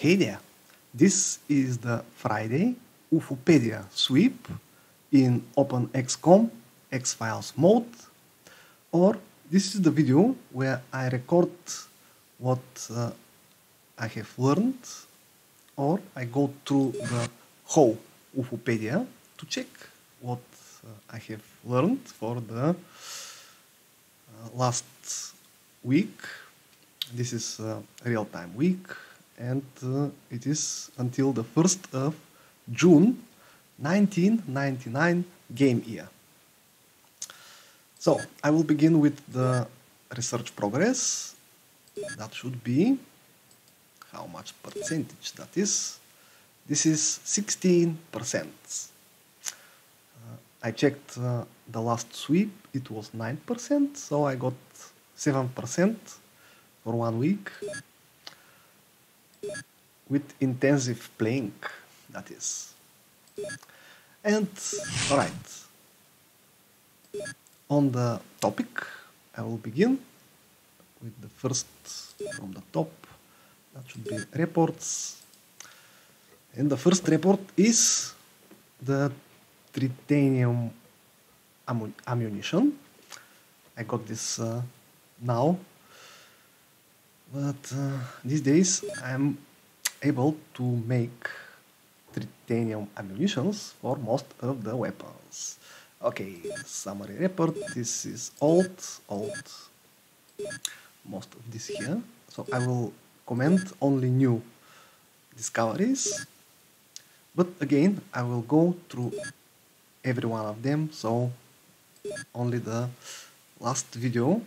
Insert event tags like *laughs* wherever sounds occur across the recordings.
Hey there, this is the Friday UFOpedia sweep in OpenXCOM X-Files mode. Or this is the video where I record what uh, I have learned or I go through the whole UFOpedia to check what uh, I have learned for the uh, last week. This is real-time week and uh, it is until the 1st of June 1999 game year. So I will begin with the research progress. That should be how much percentage that is. This is 16%. Uh, I checked uh, the last sweep, it was 9%, so I got 7% for one week with intensive playing, that is. And, alright, on the topic, I will begin with the first from the top, that should be reports. And the first report is the tritanium ammunition. I got this uh, now, but uh, these days I'm able to make titanium ammunitions for most of the weapons. Okay, summary report. This is old, old, most of this here. So I will comment only new discoveries. But again, I will go through every one of them. So only the last video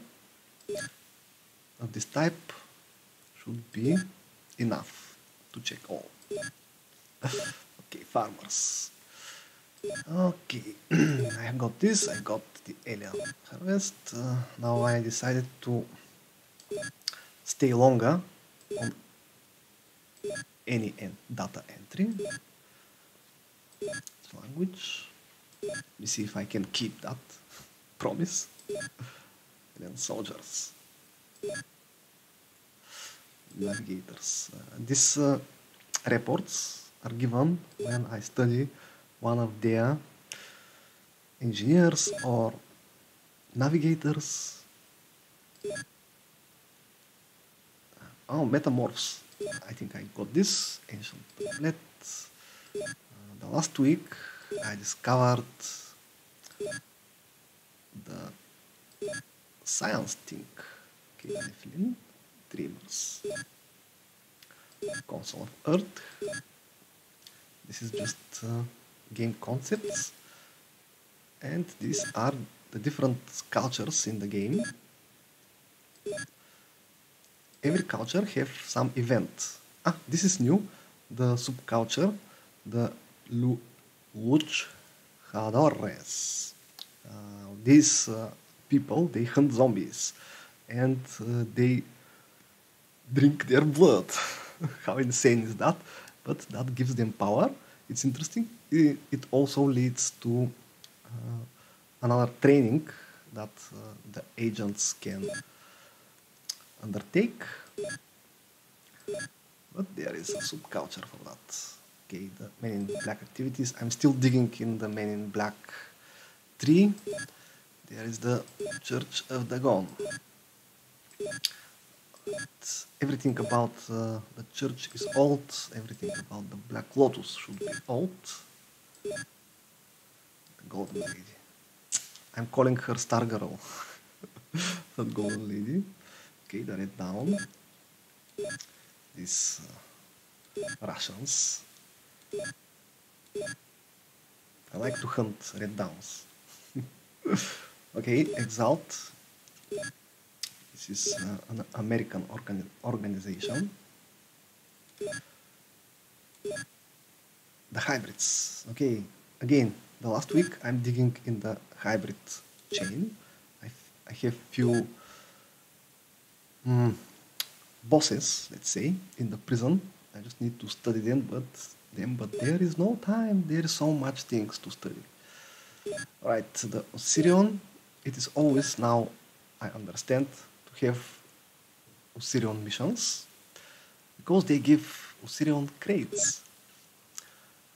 of this type should be enough to check all. *laughs* okay, farmers. Okay, *clears throat* I have got this, I got the alien harvest. Uh, now I decided to stay longer on any data entry. Language. Let me see if I can keep that *laughs* promise. And soldiers. Navigators. Uh, these uh, reports are given when I study one of their engineers or navigators. Oh, metamorphs. I think I got this ancient tablet. Uh, the last week I discovered the science thing. Okay, Nephilim, Dreamers. Console of Earth. This is just uh, game concepts and these are the different cultures in the game. Every culture have some event. Ah, this is new. The subculture, the luchadores. Uh, these uh, people, they hunt zombies and uh, they drink their blood. *laughs* How insane is that? But that gives them power. It's interesting. It also leads to uh, another training that uh, the agents can undertake. But there is a subculture for that. Okay, the Men in Black activities. I'm still digging in the Men in Black tree. There is the Church of Dagon everything about uh, the church is old, everything about the Black Lotus should be old. The Golden Lady. I'm calling her Stargirl. *laughs* the Golden Lady. Okay, the Red Dawn. These uh, Russians. I like to hunt Red Dawns. *laughs* okay, Exalt. This is uh, an American organ organization. The hybrids. Okay, again, the last week I'm digging in the hybrid chain. I, I have few mm, bosses, let's say, in the prison. I just need to study them, but them, but there is no time. There is so much things to study. Right, the Osirion, it is always now, I understand, have Osirion missions because they give Osirion crates.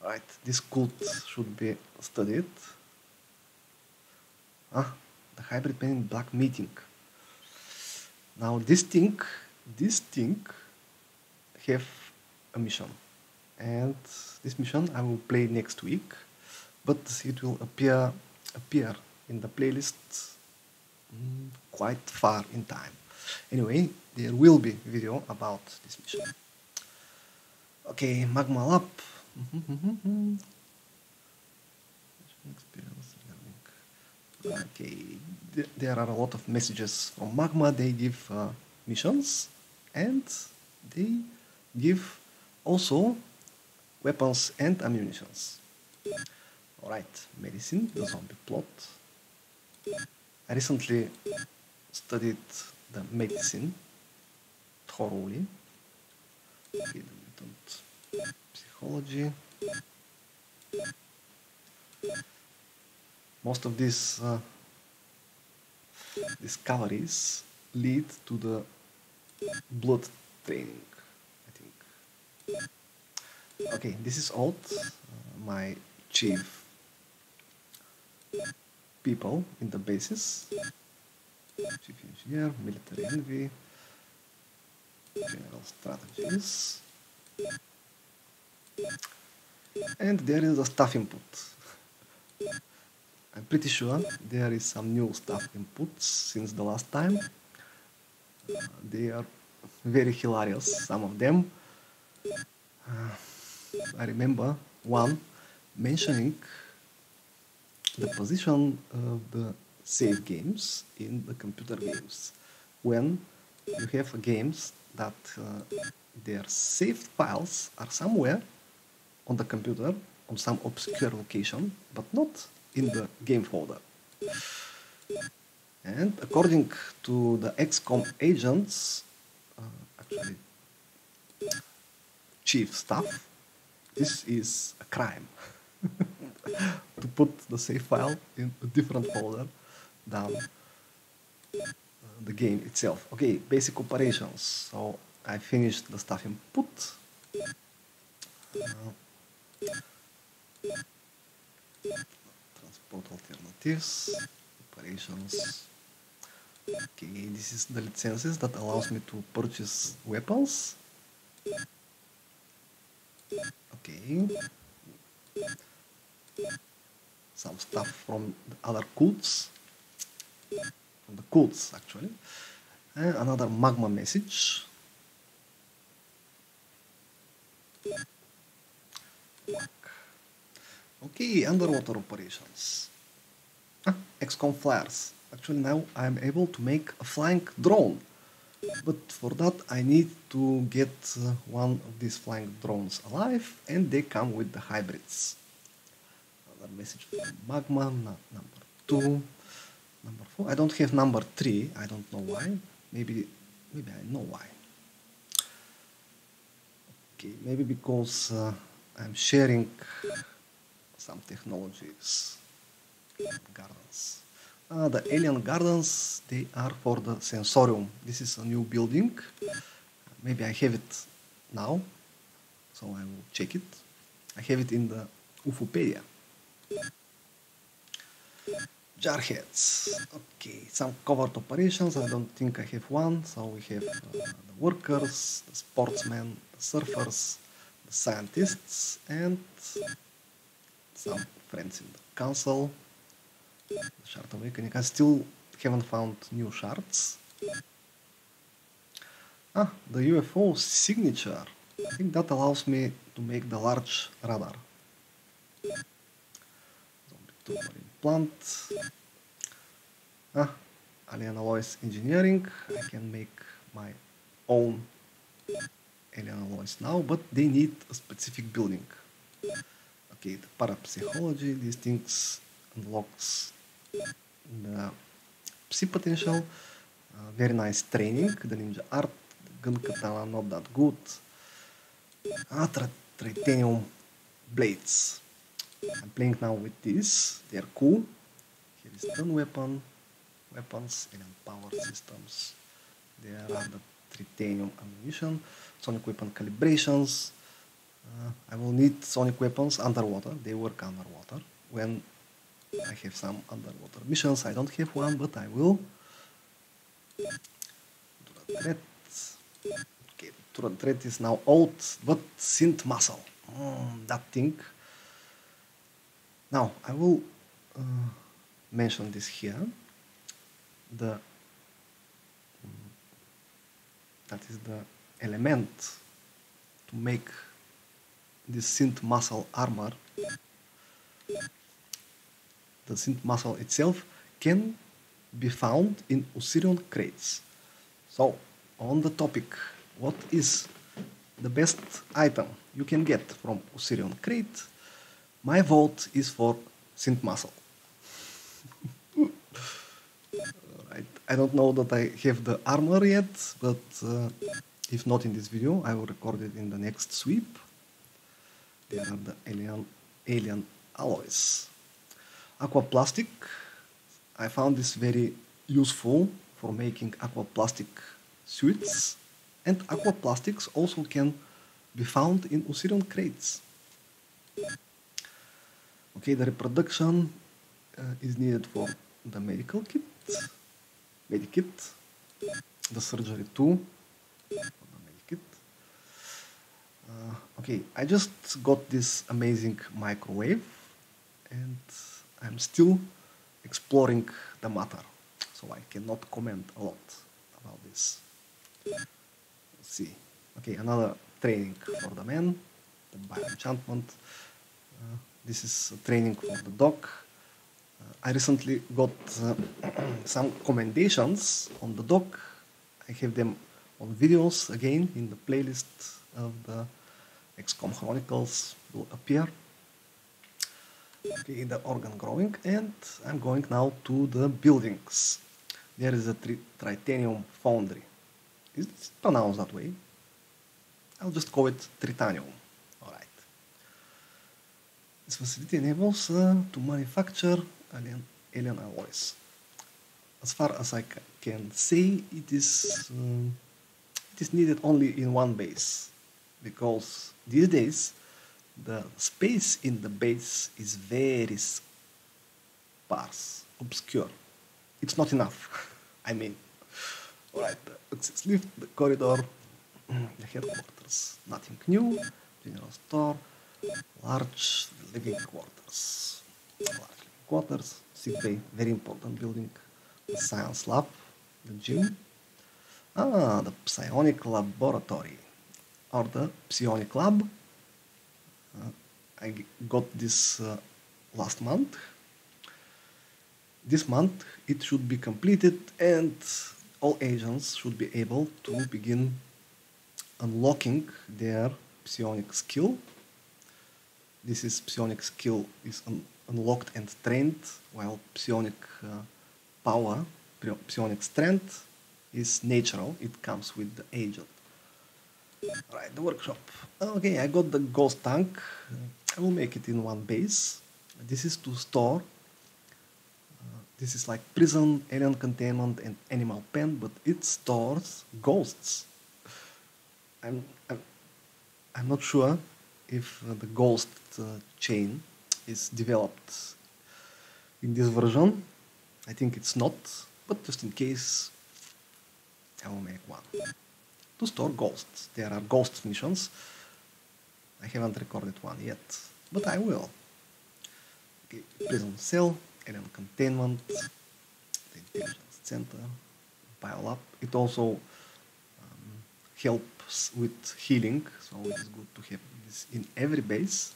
Right, this cult should be studied. Ah, the hybrid Men in Black meeting. Now this thing, this thing have a mission. And this mission I will play next week, but it will appear appear in the playlist quite far in time. Anyway, there will be video about this mission. Okay, Magma Lab. Okay, there are a lot of messages from Magma. They give uh, missions and they give also weapons and ammunitions. Alright, medicine, the zombie plot. I recently studied the medicine thoroughly. Okay, psychology. Most of these uh, discoveries lead to the blood training, I think. Okay, this is Alt, uh, my chief people in the bases. Chief engineer, military envy, general strategies. And there is a staff input. I'm pretty sure there is some new staff inputs since the last time. Uh, they are very hilarious, some of them. Uh, I remember one mentioning the position of the save games in the computer games. When you have games that uh, their saved files are somewhere on the computer on some obscure location, but not in the game folder. And according to the XCOM agents, uh, actually chief staff, this is a crime. *laughs* *laughs* to put the save file in a different folder than uh, the game itself. Okay, basic operations. So I finished the stuff input. Uh, transport alternatives, operations. Okay, this is the licenses that allows me to purchase weapons. Okay. Some stuff from the other cults. From the cults actually. And another magma message. Okay, underwater operations. Ah, XCOM flares. Actually now I'm able to make a flying drone. But for that I need to get uh, one of these flying drones alive and they come with the hybrids. Message from Magma, number 2. Number 4, I don't have number 3, I don't know why. Maybe, maybe I know why. Okay, maybe because uh, I'm sharing some technologies. Gardens. Uh, the alien gardens, they are for the sensorium. This is a new building. Maybe I have it now, so I will check it. I have it in the UFOpedia. Jarheads. Okay, some covert operations. I don't think I have one. So we have uh, the workers, the sportsmen, the surfers, the scientists, and some friends in the council. The Shard Awakening. I still haven't found new shards. Ah, the UFO signature. I think that allows me to make the large radar. Plant. Ah, alien alloys engineering. I can make my own alien alloys now, but they need a specific building. Okay, the parapsychology, these things unlocks the psi potential. Uh, very nice training, the ninja art, the gun katana not that good. Ah, titanium blades. I'm playing now with these, they're cool. Here is stun weapon, weapons, and power systems. There are the titanium ammunition, sonic weapon calibrations, Uh, I will need sonic weapons underwater. They work underwater. When I have some underwater missions, I don't have one, but I will. Threat. Okay, threat is now old, but synth muscle. Mm, that thing. Now I will uh, mention this here. The that is the element to make this synth muscle armor the synth muscle itself can be found in Osirion crates. So, on the topic, what is the best item you can get from Osirion crate? My vote is for synth muscle. *laughs* right. I don't know that I have the armor yet, but uh, if not in this video, I will record it in the next sweep. There are the alien, alien alloys. Aquaplastic, I found this very useful for making aquaplastic suits. And aquaplastics also can be found in Osirion crates. Okay, the reproduction uh, is needed for the medical kit, medikit, the surgery too, the medikit. Uh, okay, I just got this amazing microwave and I'm still exploring the matter, so I cannot comment a lot about this. Let's see. Okay, another training for the man, the bioenchantment. Uh, this is training for the dog. Uh, I recently got uh, *clears throat* some commendations on the dog. I have them on videos again in the playlist of the XCOM Chronicles will appear. Okay, the organ growing and I'm going now to the buildings. There is a tri foundry. Is it pronounced that way? I'll just call it Tritanium. This facility enables uh, to manufacture alien, alien alloys. As far as I can say, it is, um, it is needed only in one base. Because these days, the space in the base is very sparse, obscure. It's not enough. *laughs* I mean, alright, let's lift the corridor, *clears throat* the headquarters, nothing new, general store, large living quarters, large living quarters, sick very important building, the science lab, the gym, ah, the psionic laboratory, or the psionic lab, uh, I got this uh, last month. This month it should be completed and all agents should be able to begin unlocking their psionic skill. This is psionic skill is un unlocked and trained, while psionic uh, power, psionic strength is natural. It comes with the agent. Right, the workshop. Okay, I got the ghost tank. I will make it in one base. This is to store. Uh, this is like prison, alien containment, and animal pen, but it stores ghosts. I'm, I'm, I'm not sure if uh, the ghost chain is developed in this version. I think it's not, but just in case, I will make one to store ghosts. There are ghost missions. I haven't recorded one yet, but I will. Okay, prison cell, alien containment, the intelligence center, pile up. It also um, helps with healing, so it is good to have this in every base.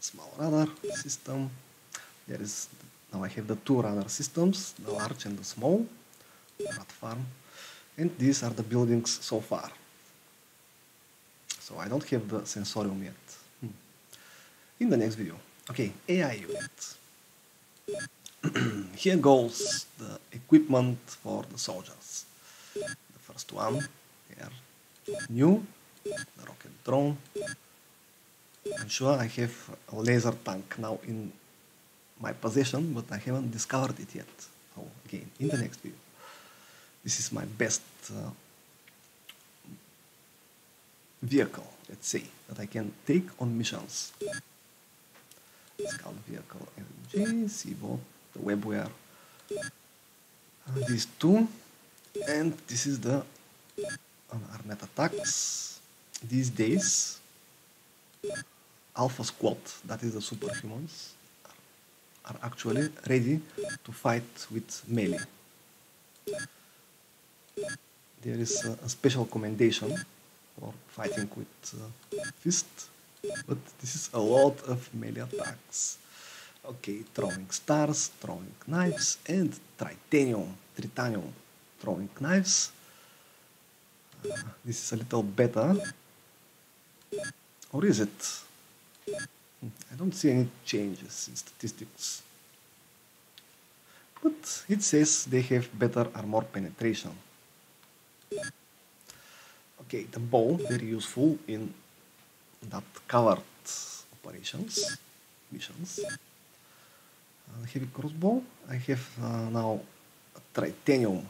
Small radar system. There is now I have the two radar systems, the large and the small. Rat farm and these are the buildings so far. So I don't have the sensorium yet. Hmm. In the next video. Okay, AI unit. *clears throat* Here goes the equipment for the soldiers. The first one, here, new, rocket drone. I'm sure I have a laser tank now in my possession, but I haven't discovered it yet. So again, in the next video. This is my best uh, vehicle let's say, that I can take on missions. Scout vehicle LMG, Seabot, the webware, uh, these two, and this is the Armet attacks. These days, Alpha Squad, that is the superhumans, are actually ready to fight with melee. There is a, a special commendation for fighting with uh, fist, but this is a lot of melee attacks. Okay, throwing stars, throwing knives, and tritanium, tritanium throwing knives. Uh, this is a little better. Or is it? I don't see any changes in statistics. But it says they have better armor penetration. Okay, the bow, very useful in that covered operations, missions. Uh, heavy crossbow, I have uh, now a titanium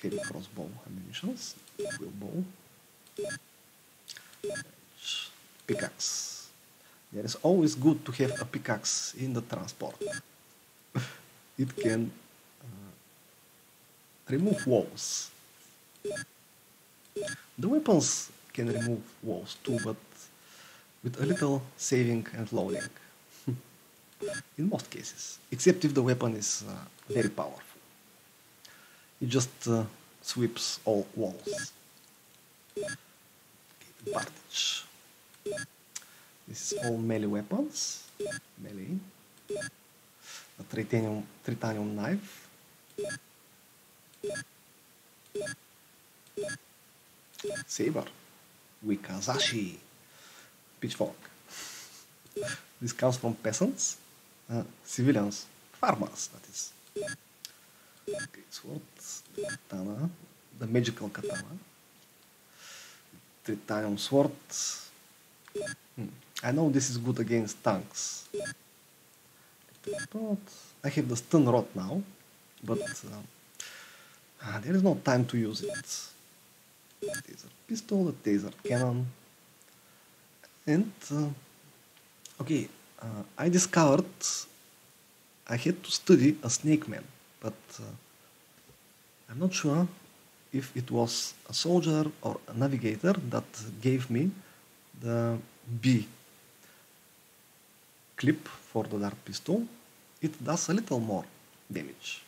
heavy crossbow ammunitions, bow, pickaxe. It is always good to have a pickaxe in the transport. *laughs* it can uh, remove walls. The weapons can remove walls too, but with a little saving and loading. *laughs* in most cases, except if the weapon is uh, very powerful. It just uh, sweeps all walls. This is all melee weapons. Melee. A titanium, titanium knife. Saber. Wakizashi. Pitchfork. This comes from peasants, uh, civilians, farmers, that is. Okay, sword, katana, the magical katana. Titanium sword. Hmm. I know this is good against tanks. I have the stun rod now, but uh, there is no time to use it. Taser pistol, the taser cannon, and uh, okay, uh, I discovered I had to study a snake man, but uh, I'm not sure if it was a soldier or a navigator that gave me the B clip for the dart pistol. It does a little more damage.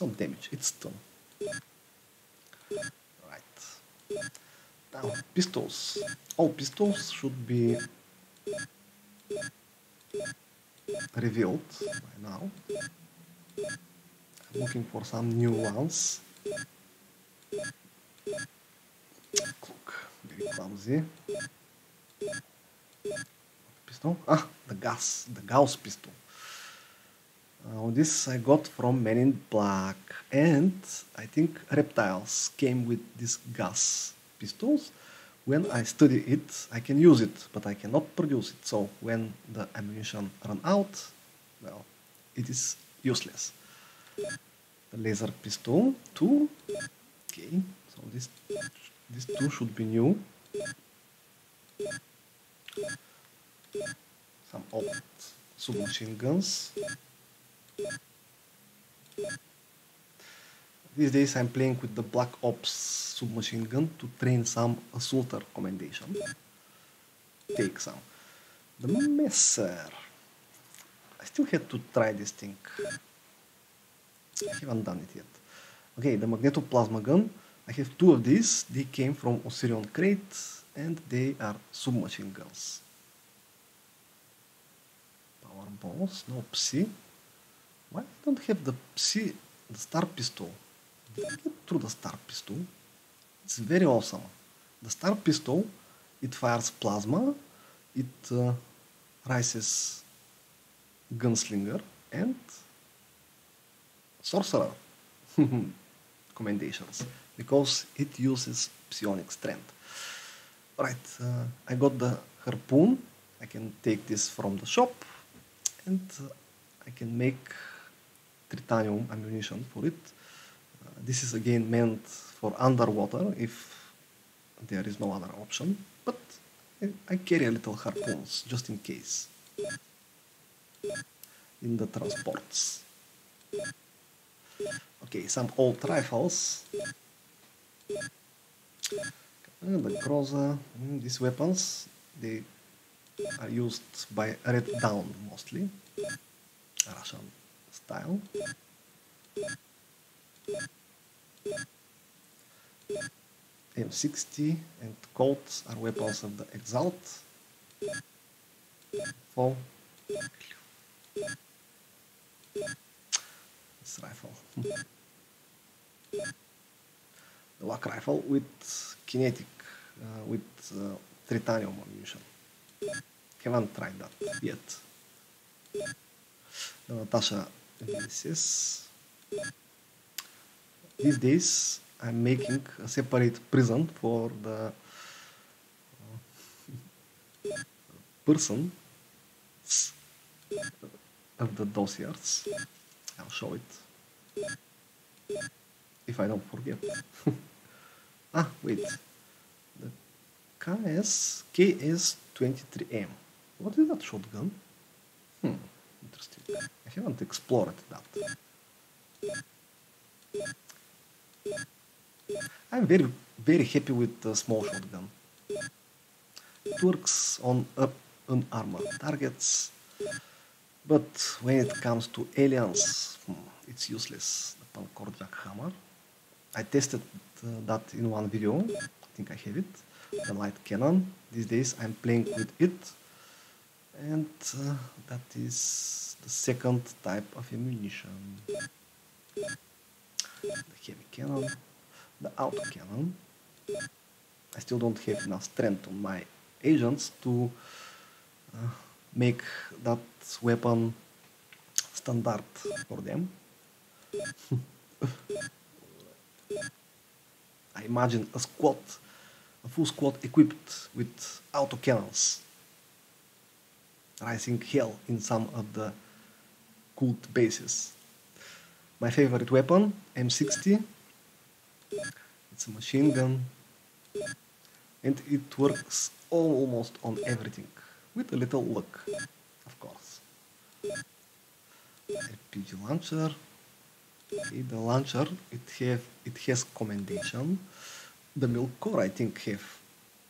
Not damage, it's stun. Right. Now, pistols. All pistols should be revealed by now. I'm looking for some new ones. Very clumsy. Pistol? Ah, the gas, the Gauss pistol. This I got from Men in Black, and I think reptiles came with these gas pistols. When I study it, I can use it, but I cannot produce it. So when the ammunition run out, well, it is useless. The laser pistol, two. Okay, so this these two should be new. Some old submachine guns. These days I'm playing with the Black Ops submachine gun to train some assaulter commendation. Take some. The Messer. I still had to try this thing. I haven't done it yet. Okay, the Magnetoplasma gun. I have two of these. They came from Osirion Crate and they are submachine guns. Power balls, no Psi. Why I don't have the Psi, the Star Pistol? Did I get through the Star Pistol? It's very awesome. The Star Pistol, it fires plasma, it uh, rises Gunslinger and Sorcerer *laughs* commendations because it uses psionic strength. Right, uh, I got the harpoon. I can take this from the shop and uh, I can make tritanium ammunition for it. Uh, this is again meant for underwater if there is no other option, but I carry a little harpoons just in case in the transports. Okay, some old rifles. And the Groza, mm, these weapons, they are used by Red Dawn mostly, Russian style. M60 and Colts are weapons of the Exalt. Fall. This rifle. the Luck rifle with kinetic, uh, with uh, tritanium ammunition. Haven't tried that yet. The Natasha VSS. These days I'm making a separate prison for the uh, *laughs* person of the dossiers. I'll show it. If I don't forget. *laughs* ah, wait. The KS, KS23M. What is that shotgun? Hmm, interesting. I haven't explored that. I'm very, very happy with the small shotgun. It works on up unarmored targets, but when it comes to aliens, hmm, it's useless. The Pankorjak hammer. I tested that in one video. I think I have it. The light cannon. These days I'm playing with it, and uh, that is the second type of ammunition. The heavy cannon the auto cannon. I still don't have enough strength on my agents to uh, make that weapon standard for them. *laughs* I imagine a squad, a full squad equipped with auto cannons rising hell in some of the cult bases. My favorite weapon, M60, it's a machine gun and it works almost on everything with a little luck, of course. RPG launcher. Okay, the launcher it have it has commendation. The Milkor I think have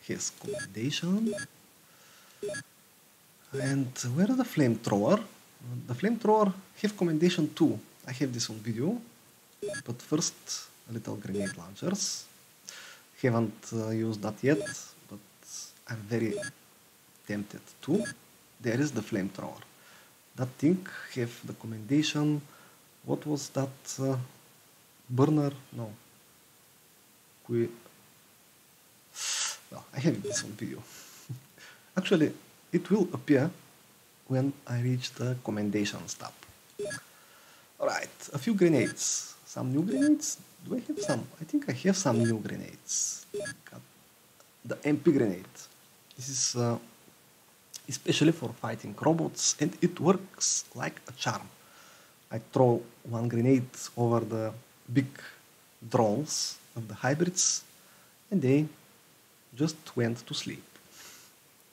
has commendation. And where the flamethrower? The flamethrower have commendation too. I have this on video. But first a little grenade launchers. Haven't uh, used that yet, but I'm very tempted to. There is the flamethrower. That thing have the commendation. What was that uh, burner? No. We. Well, I have this on video. *laughs* Actually, it will appear when I reach the commendation stop. Alright, a few grenades. Some new grenades? Do I have some? I think I have some new grenades. The MP grenade. This is uh, especially for fighting robots and it works like a charm. I throw one grenade over the big drones of the hybrids and they just went to sleep.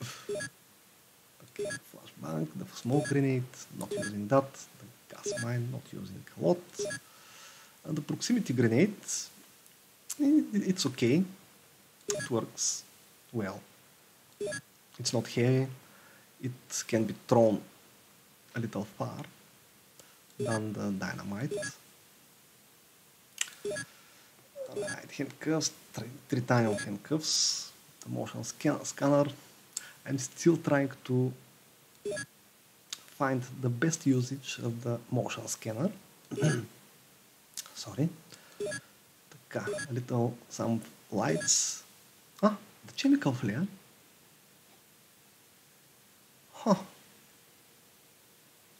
okay, flashbang, the smoke grenade, not using that, the gas mine, not using a lot. And the proximity grenade, it's okay. It works well. It's not heavy it can be thrown a little far than the dynamite. Alright, handcuffs, three-time handcuffs, the motion scan scanner. I'm still trying to find the best usage of the motion scanner. *coughs* Sorry. A little, some lights. Ah, the chemical flare. Huh.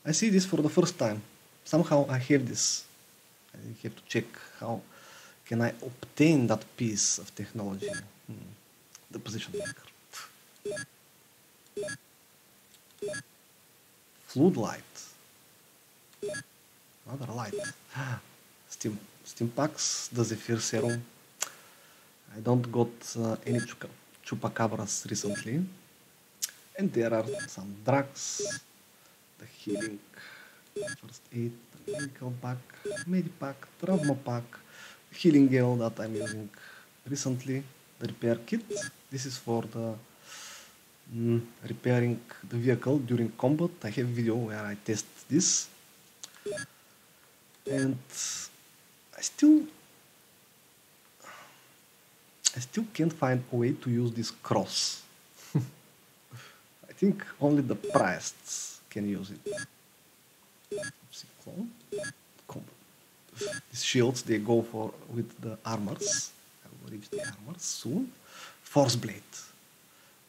I see this for the first time. Somehow I have this. I have to check how can I obtain that piece of technology. Hmm. The position maker. Floodlight. Another light. Steam, Stimpaks, the Zephyr Serum. I don't got uh, any chupa chupacabras recently. And there are some drugs, the healing, first aid, the medical pack, medipack, trauma pack, healing gel that I'm using recently, the repair kit. This is for the mm, repairing the vehicle during combat. I have video where I test this. And I still I still can't find a way to use this cross. I think only the priests can use it. These shields they go for with the armors. I will reach the armors soon. Force blade.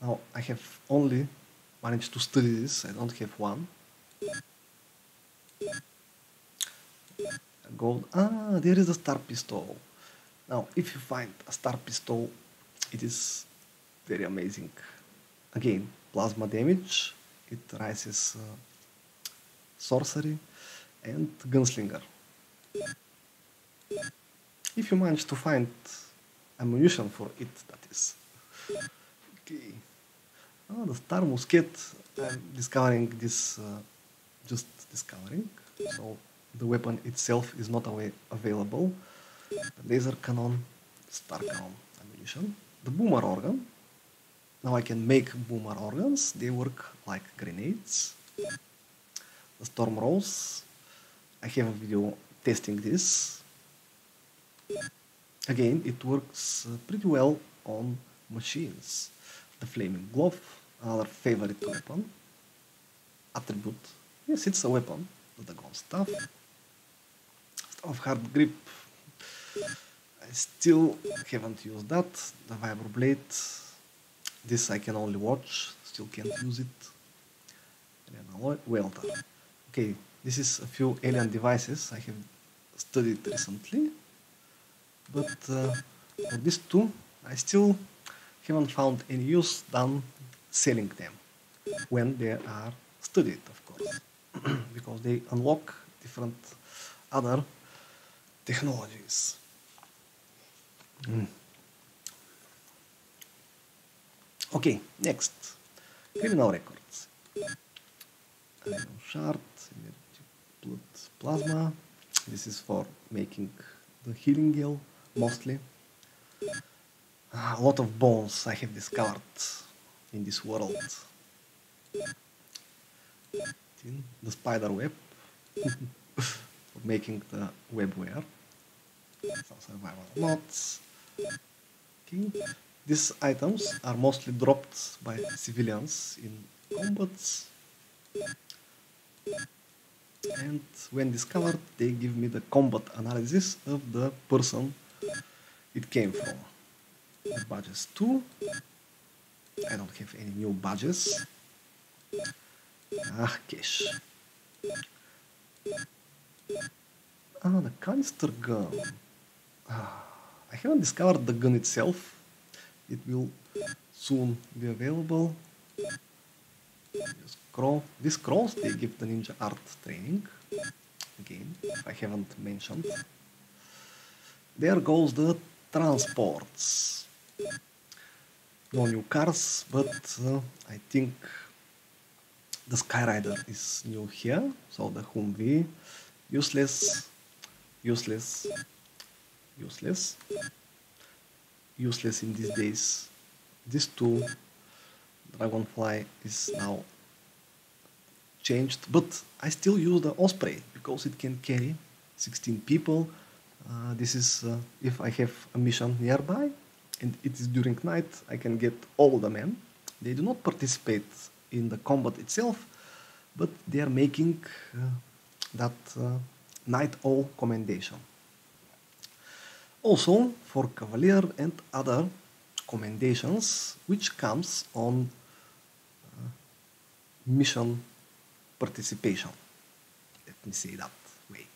Now I have only managed to study this. I don't have one. Gold. Ah, there is a star pistol. Now, if you find a star pistol, it is very amazing. Again, plasma damage. It rises uh, sorcery and gunslinger. If you manage to find ammunition for it, that is. Okay. Oh, the star musket. I'm discovering this. Uh, just discovering. So the weapon itself is not available. The laser cannon, star cannon ammunition, the boomer organ. Now I can make boomer organs. They work like grenades. The storm rose. I have a video testing this. Again, it works uh, pretty well on machines. The flaming glove, another favorite weapon. Attribute. Yes, it's a weapon. The gun staff of hard grip. I still haven't used that. The vibroblade. This I can only watch. Still can't use it. Alien done. Okay, this is a few alien devices I have studied recently. But uh, for these two, I still haven't found any use than selling them when they are studied, of course, *clears throat* because they unlock different other technologies. Mm. Okay, next. Criminal records. Shard, blood plasma. This is for making the healing gel, mostly. Ah, a lot of bones I have discovered in this world. The spider web *laughs* for making the webware some survival mods. Okay. These items are mostly dropped by civilians in combats. And when discovered, they give me the combat analysis of the person it came from. The badges too. I don't have any new badges. Ah, cash. Ah, the canister gun. I haven't discovered the gun itself. It will soon be available. These scrolls they give the ninja art training. Again, I haven't mentioned. There goes the transports. No new cars, but uh, I think the Skyrider is new here. So the Humvee, useless, useless, useless useless in these days. This tool dragonfly is now changed but I still use the osprey because it can carry 16 people. Uh, this is uh, if I have a mission nearby and it is during night I can get all the men. They do not participate in the combat itself but they are making uh, that uh, night all commendation also for Cavalier and other commendations which comes on uh, mission participation. Let me say that way.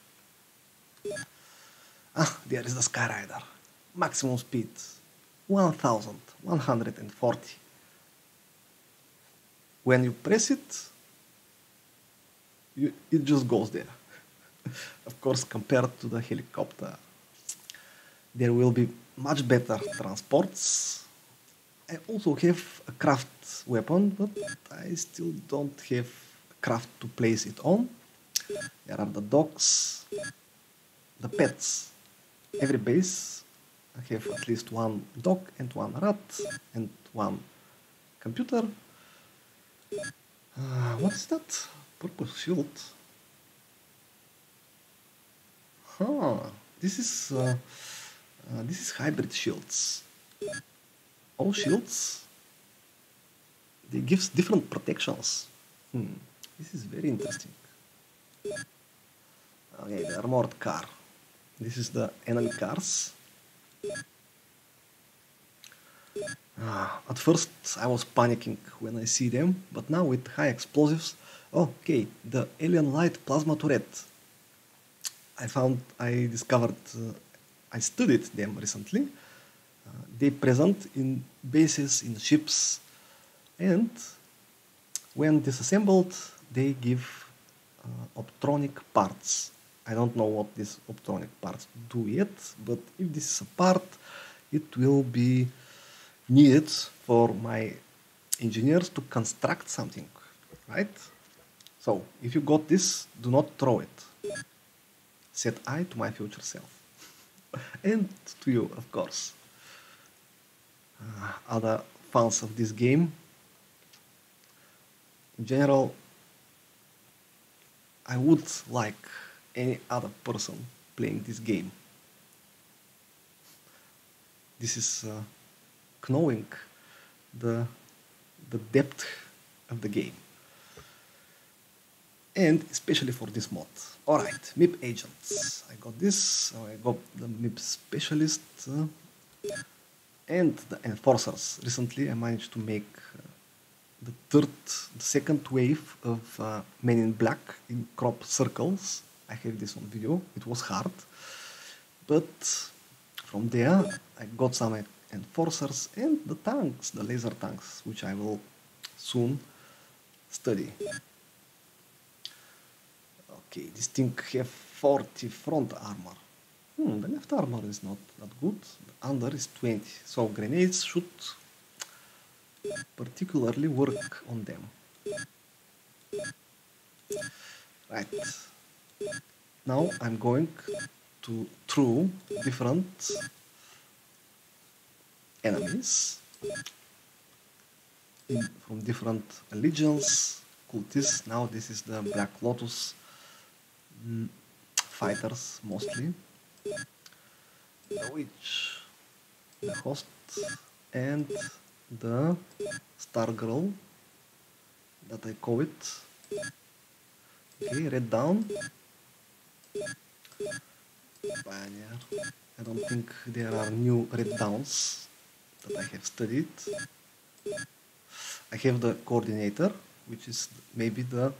Ah, there is the Sky Rider. Maximum speed 1140. When you press it, you, it just goes there. *laughs* of course, compared to the helicopter there will be much better transports. I also have a craft weapon, but I still don't have a craft to place it on. There are the dogs, the pets. Every base I have at least one dog and one rat and one computer. Uh, what is that? Purple shield. Huh. This is uh, uh, this is hybrid shields. All shields they gives different protections. Hmm. This is very interesting. Okay, the armored car. This is the enemy cars. Ah, at first I was panicking when I see them, but now with high explosives, okay, the alien light plasma turret. I found, I discovered, uh, I studied them recently. Uh, they present in bases, in ships, and when disassembled, they give uh, optronic parts. I don't know what these optronic parts do yet, but if this is a part, it will be needed for my engineers to construct something, right? So, if you got this, do not throw it. Said I to my future self. *laughs* and to you, of course. Uh, other fans of this game. In general, I would like any other person playing this game. This is uh, knowing the, the depth of the game. And especially for this mod. Alright, MiB agents. I got this, I got the MiB specialist uh, and the enforcers. Recently I managed to make uh, the third, the second wave of uh, Men in Black in crop circles. I have this on video. It was hard, but from there I got some enforcers and the tanks, the laser tanks, which I will soon study. Okay, this thing have 40 front armor. Hmm, the left armor is not that good. The under is 20. So grenades should particularly work on them. Right. Now I'm going to through different enemies from different religions, cultists. Now this is the Black Lotus fighters mostly. The witch, the host, and the star girl that I call it. Okay, Red Dawn. Pioneer. I don't think there are new Red Dawns that I have studied. I have the coordinator, which is maybe the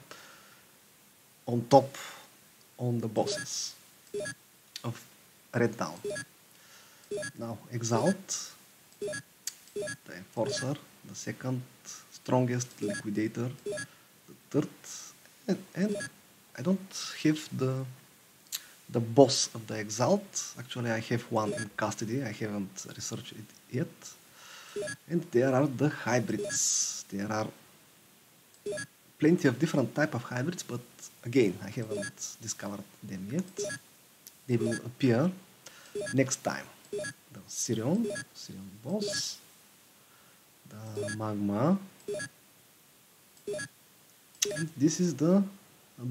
on top on the bosses of Red Dawn. Now exalt the enforcer, the second strongest liquidator, the third, and, and I don't have the the boss of the Exalt. Actually, I have one in custody. I haven't researched it yet. And there are the hybrids. There are plenty of different type of hybrids, but again, I haven't discovered them yet. They will appear next time. The Sirion, Sirion boss, the Magma, and this is the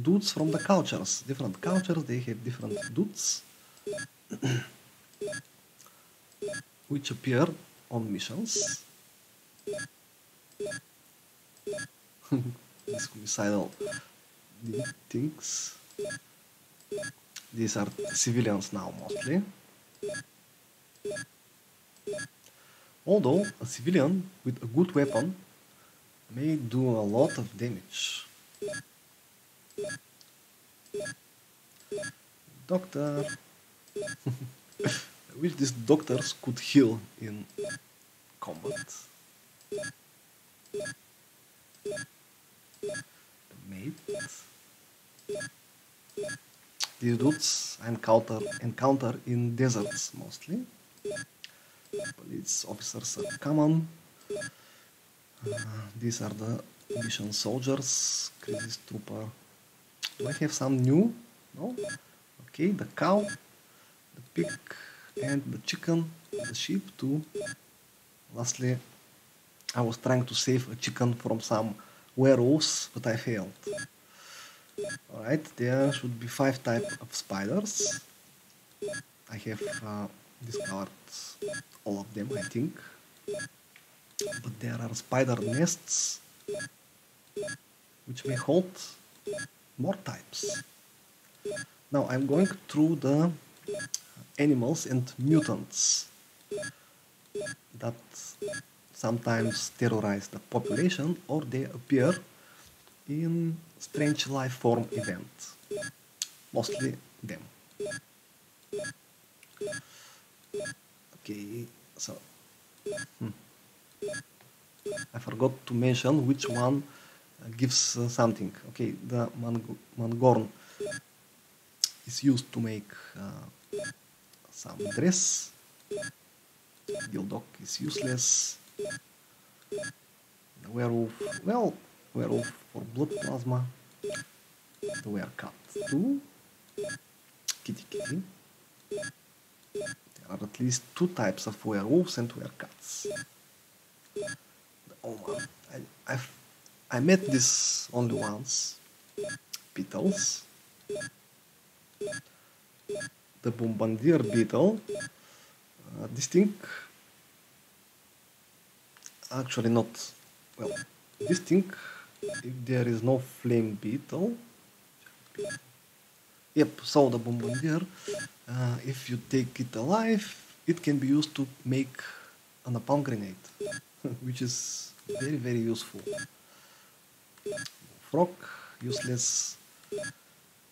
dudes from the cultures. Different cultures, they have different dudes *clears throat* which appear on missions. *laughs* These homicidal things. These are civilians now mostly. Although a civilian with a good weapon may do a lot of damage. Doctor. *laughs* I wish these doctors could heal in combat. Mate. These dudes encounter, encounter in deserts mostly. Police officers are common. Uh, these are the mission soldiers. Crisis trooper. Do I have some new? No? Okay, the cow, the pig, and the chicken, the sheep too. Lastly, I was trying to save a chicken from some werewolves, but I failed. Alright, there should be five types of spiders. I have uh, discovered all of them, I think. But there are spider nests, which may hold more types. Now I'm going through the animals and mutants that sometimes terrorize the population or they appear in strange life form events. Mostly them. Okay, so hmm. I forgot to mention which one gives uh, something. Okay, the mang mangorn is used to make uh, some dress. Gildok is useless. The werewolf, well, werewolf for blood plasma. The werecat too. Kitty kitty. There are at least two types of werewolves and werecats. Oh man, I, I've, I met this only once. Beetles. The bombardier beetle. Uh, this thing actually not well this thing if there is no flame beetle yep so the bombardier uh, if you take it alive it can be used to make a napalm grenade *laughs* which is very very useful. Frog useless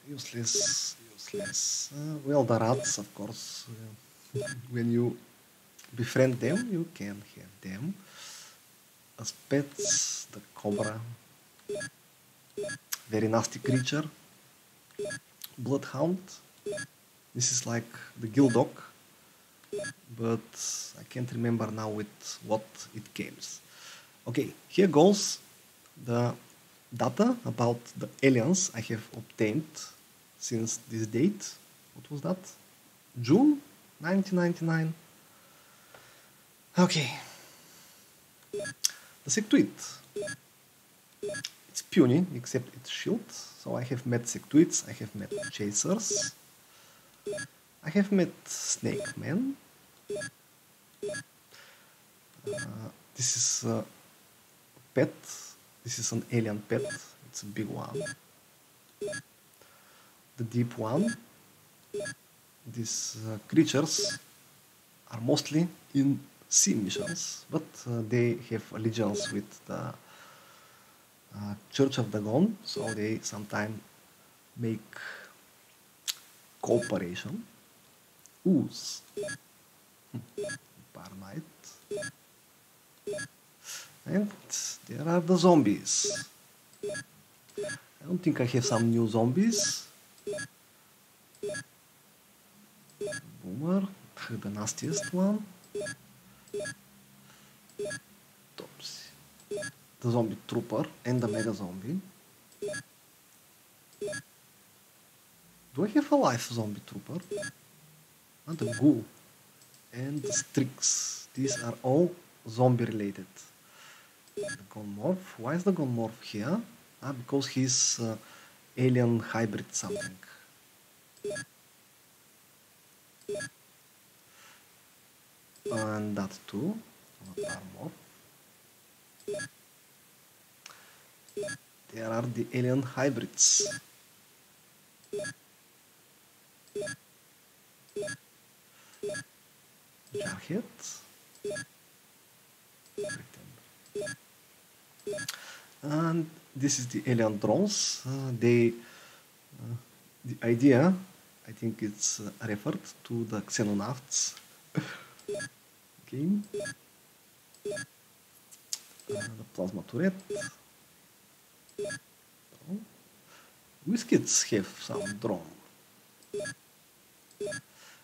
useless useless. Uh, well the rats of course uh, *laughs* when you befriend them you can have them. As pets the cobra very nasty creature bloodhound this is like the gildok but I can't remember now with what it comes. Okay, here goes the data about the aliens I have obtained since this date. What was that? June 1999. Okay. The Sectoid. It's puny, except it's shield. So I have met Sectoids, I have met Chasers. I have met Snake Man. Uh, this is a pet. This is an alien pet. It's a big one. The deep one. These uh, creatures are mostly in sea missions, but uh, they have allegiance with the uh, Church of the Dagon, so they sometimes make cooperation. Ooze. *laughs* Parmite. And there are the zombies. I don't think I have some new zombies. Boomer, the nastiest one. Topsy. The zombie trooper and the mega zombie. Do I have a life zombie trooper? And the ghoul and the Strix. These are all zombie related. The Gonmorph. Why is the Gonmorph here? Ah, because he's uh, alien hybrid something. And that too. There are the alien hybrids. Jarhead. And this is the alien drones. Uh, they, uh, the idea, I think it's uh, referred to the xenonauts game. Uh, the plasma turret. Whiskets have some drone.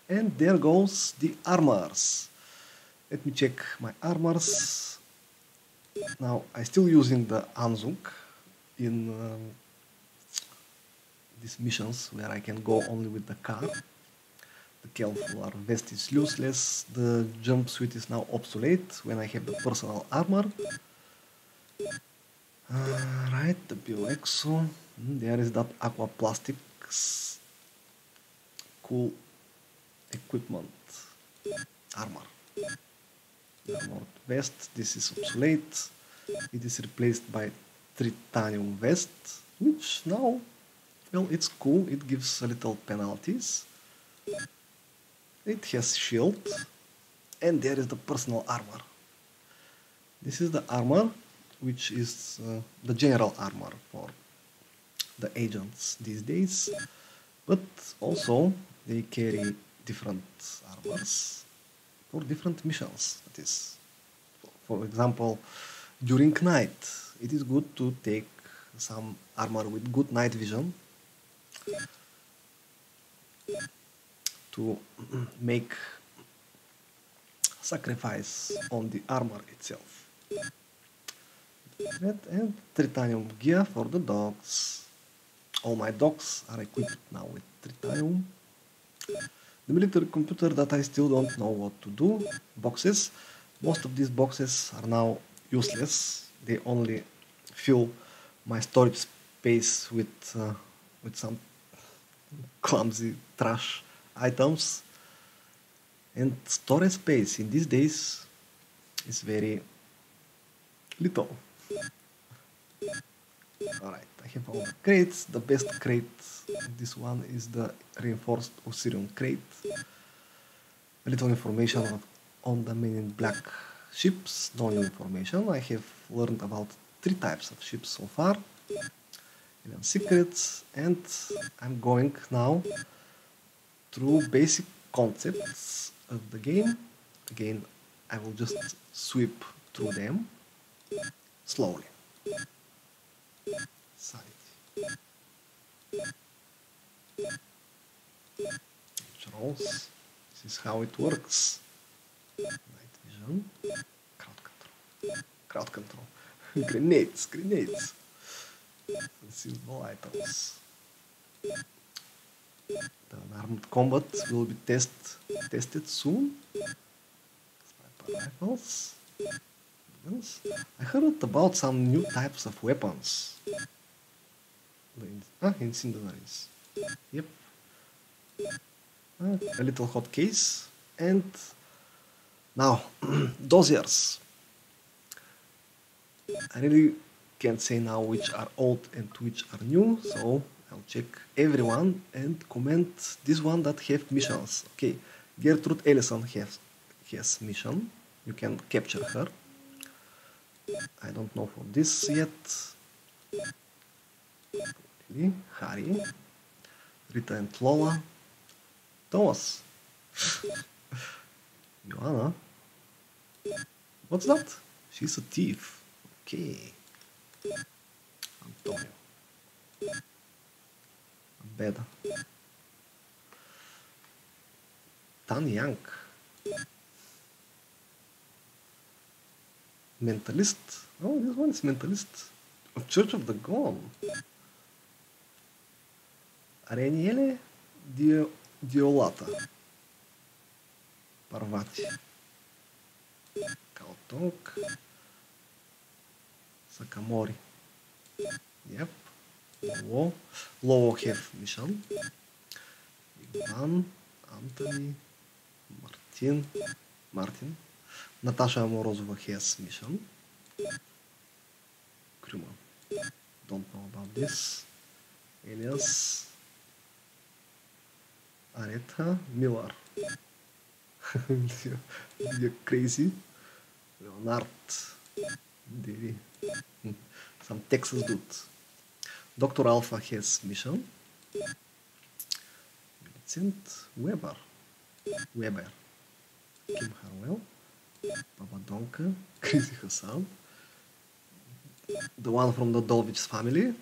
And there goes the armors. Let me check my armors. Now I'm still using the Anzug in um, these missions where I can go only with the car. The Kevlar vest is useless. The jumpsuit is now obsolete when I have the personal armor. Uh, right, the Bioexo. Mm, there is that Aqua Plastics. Cool equipment. Armor. Armor vest. This is obsolete. It is replaced by Tritanium vest, which now, well, it's cool. It gives a little penalties. It has shield. And there is the personal armor. This is the armor which is uh, the general armor for the agents these days but also they carry different armors for different missions that is. For example during night it is good to take some armor with good night vision to *clears throat* make sacrifice on the armor itself And tritanium gear for the dogs. All my dogs are equipped now with tritanium. The military computer that I still don't know what to do. Boxes. Most of these boxes are now useless. They only fill my storage space with uh, with some clumsy trash items. And storage space in these days is very little. Alright, I have all the crates. The best crate, this one is the reinforced Osirian crate. A little information on the Men in Black ships, no new information. I have learned about three types of ships so far. 11 secrets, and I'm going now through basic concepts of the game. Again, I will just sweep through them slowly. Side. Controls. This is how it works. Night vision. Crowd control. Crowd control. grenades, grenades. This is all items. The armed combat will be test, tested soon. Sniper rifles. I heard about some new types of weapons. The ah, incendiaries. Yep. Ah, a little hot case. And now, *clears throat* dossiers. I really can't say now which are old and which are new, so I'll check everyone and comment this one that have missions. Okay, Gertrude Ellison has, has mission. You can capture her. I don't know for this yet. Harry, Rita and Lola, Thomas, *laughs* Joanna. What's that? She's a thief. Okay. Antonio. Beda. Tan Yang. Менталист, Oh, this one is Mentalist. Of Church of the Gone. Арианиеле е Дио, Диолата. Парвати. Калтонг. Сакамори. Yep. Лово. Лово Хев Мишан. Иван. Антони. Мартин. Мартин. Natasha Morozova has mission. Kruma. Don't know about this. Elias. Aretha Miller. *laughs* You're crazy. Leonard. Some Texas dude. Dr. Alpha has mission. Vincent Weber. Weber. Kim Harwell. Пападонка, Кризи Хасан, The One from the Dolvich Family,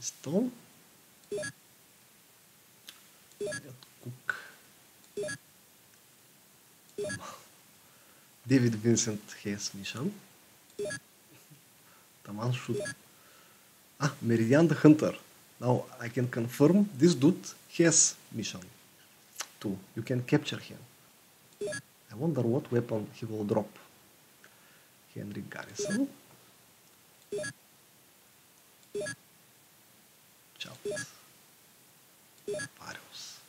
Stone, Кук, Девид Винсент Хейс Мишан, Таман Шут, а, Меридиан the Hunter. Now I can confirm this dude has mission. Too. You can capture him. I wonder what weapon he will drop. Henry Garrison. Chat. Various.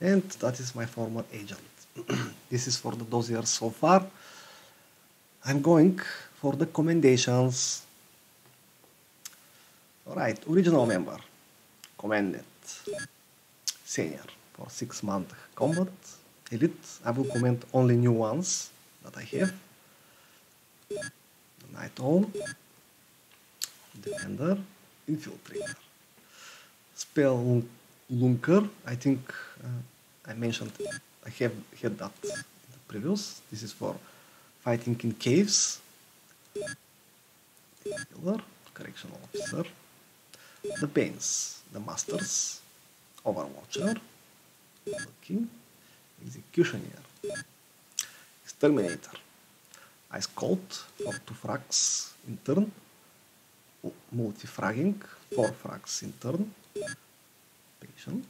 And that is my former agent. *clears throat* this is for the dossier so far. I'm going for the commendations. Alright, original member. Commended. Senior for 6 month combat. Elite, I will comment only new ones that I have. The Night Owl. Defender. Infiltrator. Spell Lunker, I think uh, I mentioned I have had that in the previous. This is for fighting in caves. Healer, correctional officer. The Banes, the Masters, Overwatcher, King, Executioner, Exterminator, Ice Cold for 2 frags in turn, multi-fragging, 4 frags in turn, Patient.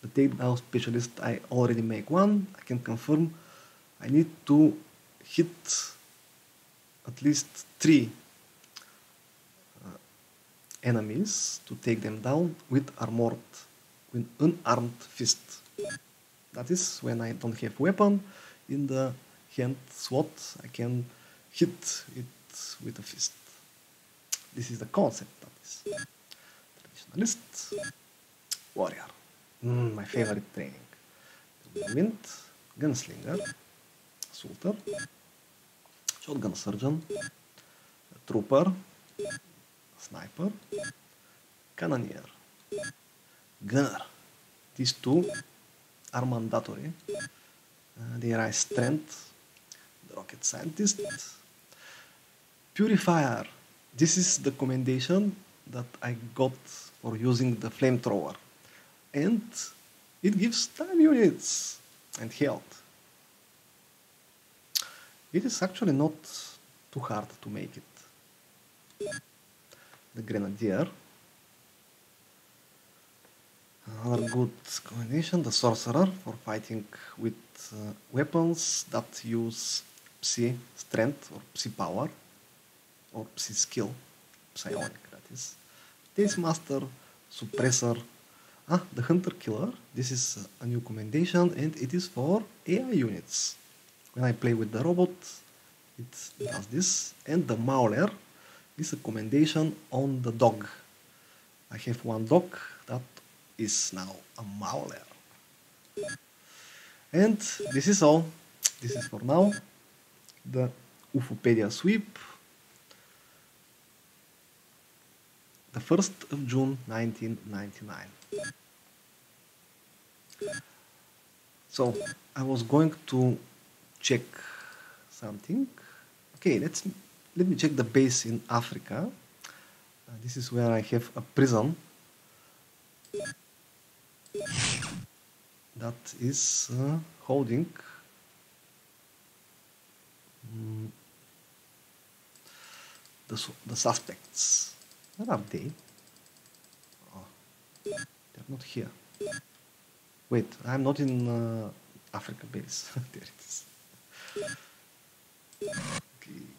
The takedown specialist, I already make one, I can confirm. I need to hit at least 3 enemies to take them down with armored, with unarmed fist. That is when I don't have weapon in the hand SWAT, I can hit it with a fist. This is the concept that is. Traditionalist, warrior, mm, my favorite training. Wind, gunslinger, assaulter, shotgun surgeon, trooper, sniper, cannoneer, gunner. These two are mandatory. Uh, they are strength, the rocket scientist, purifier. This is the commendation that I got for using the flamethrower. And it gives time units and health. It is actually not too hard to make it the Grenadier. Another good combination, the Sorcerer for fighting with uh, weapons that use Psi strength or Psi power or Psi skill, psionic that is. Taste Master, Suppressor, ah, the Hunter Killer. This is a new commendation and it is for AI units. When I play with the robot, it does this. And the Mauler, is a commendation on the dog. I have one dog that is now a Mauler. And this is all. This is for now. The Ufopedia sweep. The 1st of June 1999. So I was going to check something. Okay, let's let me check the base in Africa. Uh, this is where I have a prison that is uh, holding um, the, the suspects. Where are they? Oh, they're not here. Wait, I'm not in uh, Africa base. *laughs* there it is.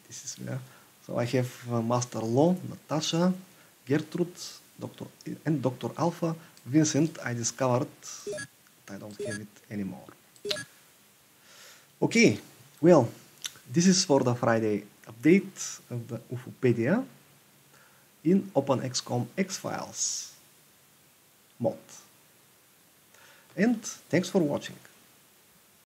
This is where. So I have uh, Master Law, Natasha, Gertrude, Dr. and Dr. Alpha. Vincent, I discovered I don't have it anymore. Okay, well, this is for the Friday update of the Ufopedia in OpenXCOM X-Files mod. And thanks for watching.